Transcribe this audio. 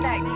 say